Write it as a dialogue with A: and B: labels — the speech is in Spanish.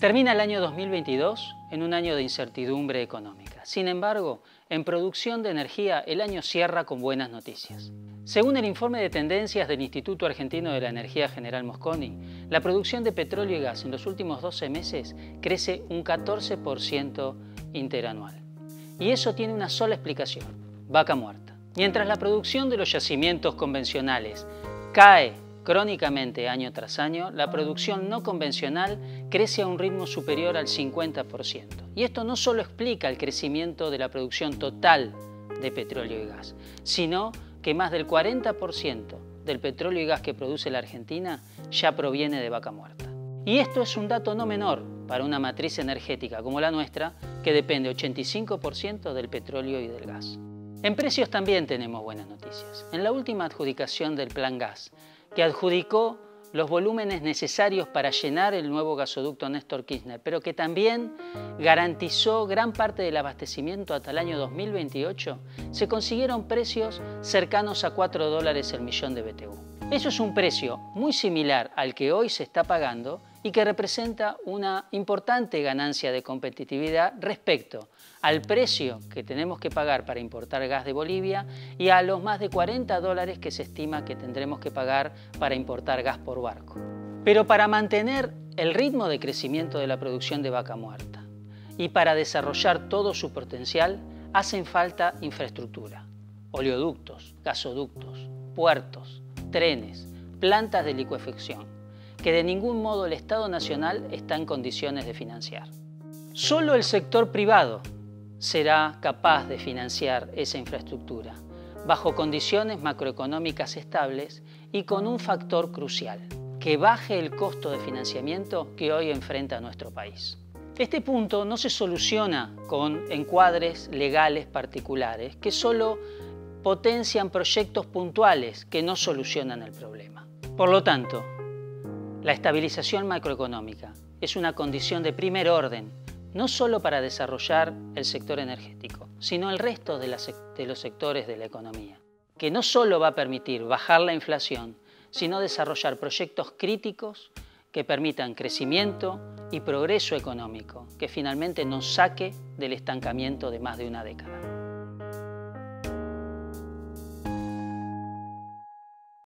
A: Termina el año 2022 en un año de incertidumbre económica. Sin embargo, en producción de energía el año cierra con buenas noticias. Según el informe de tendencias del Instituto Argentino de la Energía General Mosconi, la producción de petróleo y gas en los últimos 12 meses crece un 14% interanual. Y eso tiene una sola explicación, vaca muerta. Mientras la producción de los yacimientos convencionales cae crónicamente año tras año, la producción no convencional crece a un ritmo superior al 50%. Y esto no solo explica el crecimiento de la producción total de petróleo y gas, sino que más del 40% del petróleo y gas que produce la Argentina ya proviene de vaca muerta. Y esto es un dato no menor para una matriz energética como la nuestra, que depende 85% del petróleo y del gas. En precios también tenemos buenas noticias. En la última adjudicación del Plan Gas, que adjudicó los volúmenes necesarios para llenar el nuevo gasoducto Néstor Kirchner, pero que también garantizó gran parte del abastecimiento hasta el año 2028, se consiguieron precios cercanos a 4 dólares el millón de BTU. Eso es un precio muy similar al que hoy se está pagando y que representa una importante ganancia de competitividad respecto al precio que tenemos que pagar para importar gas de Bolivia y a los más de 40 dólares que se estima que tendremos que pagar para importar gas por barco. Pero para mantener el ritmo de crecimiento de la producción de vaca muerta y para desarrollar todo su potencial, hacen falta infraestructura, oleoductos, gasoductos, puertos, trenes, plantas de licuefacción, que de ningún modo el Estado Nacional está en condiciones de financiar. Solo el sector privado será capaz de financiar esa infraestructura, bajo condiciones macroeconómicas estables y con un factor crucial, que baje el costo de financiamiento que hoy enfrenta nuestro país. Este punto no se soluciona con encuadres legales particulares que solo potencian proyectos puntuales que no solucionan el problema. Por lo tanto, la estabilización macroeconómica es una condición de primer orden, no solo para desarrollar el sector energético, sino el resto de, los sectores de la economía, que no solo va a permitir bajar la inflación, sino desarrollar proyectos críticos que permitan crecimiento y progreso económico, que finalmente nos saque del estancamiento de más de una década.